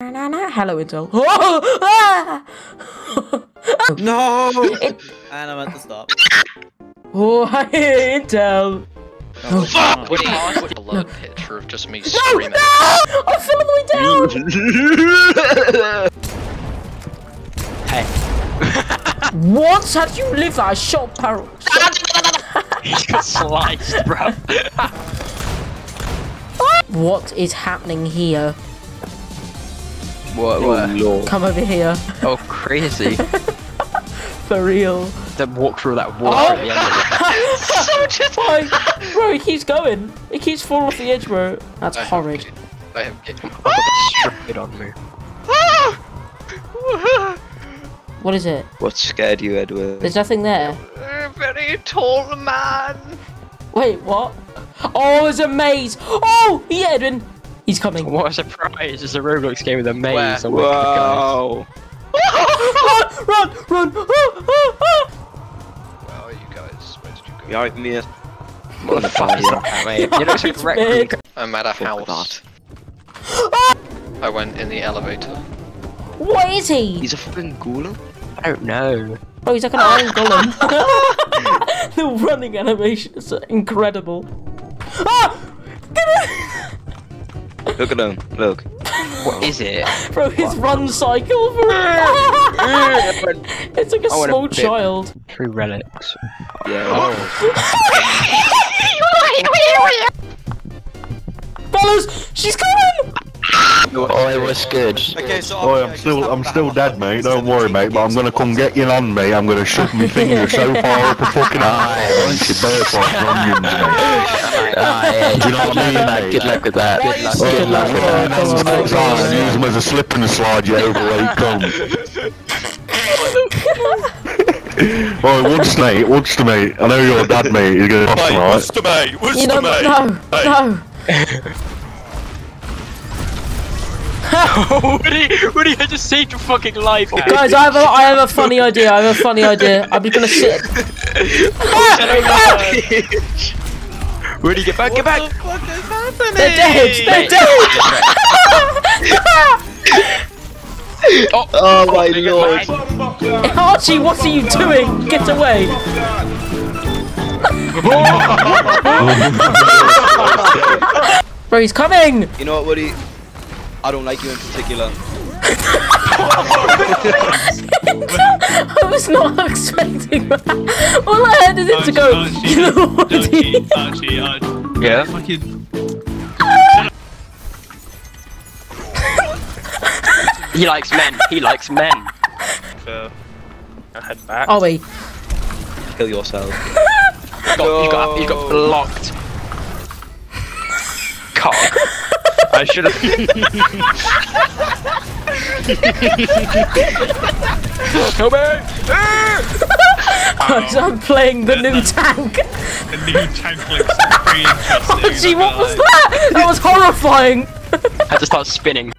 Hello, Intel. Ah! No! and I meant to stop. oh, hi, Intel. Oh, Fuck! Would he a blood picture of just me No, screaming? no! I fell all the way down. hey. What? How did you live that? I shot barrel. he got sliced, bro. What is happening here? What? Oh, what? Come over here. Oh, crazy. For real. then walk through that wall Oh. at the end of it. Oh. Why? Bro, he keeps going. He keeps falling off the edge, bro. That's I have horrid. get- I have get destroyed on me. What is it? What scared you, Edward? There's nothing there. A Very tall man. Wait, what? Oh, it's a maze. Oh, yeah, Edwin. He's coming. What a surprise! It's a Roblox game with a maze. Where? Oh my God, Whoa! run, run, run. Where are you guys? Where did you go? Behind me. What the fuck is that, mate? You know, it's like It's Rec I'm at a Fuck house. Ah! I went in the elevator. What is he? He's a fucking golem. I don't know. Bro, he's like an iron golem. the running animation is incredible. Ah! Get it! Look at him. Look. What is it? Bro, his run cycle. Bro. it's like a I small child. Three relics. Yeah. Oh. Oh, it was good. Okay, so Oh, I'm still, I'm still dead, mate. Don't worry, mate. But I'm gonna come get you on me. I'm gonna shove my finger so far up the fucking eye. Bunch of bird box onions, mate. Do you know what I mean, mate? Good luck with that. Good luck. Good Oh, luck with that. then use them as a slip and slide you over where you come. Oh, once, mate. Once to me. I know you're dad, mate. You're gonna off, right? the mate? What's You know, no, no. Woody, Woody, I just saved your fucking life. Guys, I have a, I have a funny idea. I have a funny idea. I'm just gonna sit. Woody, get back, get back. What the fuck is happening? They're dead. They're dead. Oh, oh, oh my lord. Archie, what are you doing? Get away. Bro, he's coming. You know what, Woody? I don't like you in particular. I was not expecting that. All I had is it to go. You know what? Archie, Archie, Archie, Yeah. fucking. He likes men. He likes men. Uh, I head back. Are we? Kill yourself. You got, you got, you got blocked. Cock. I should have. Me! Guys, I'm playing the new tank. The new tank looks pretty interesting. Archie, what was that? That was horrifying. I had to start spinning.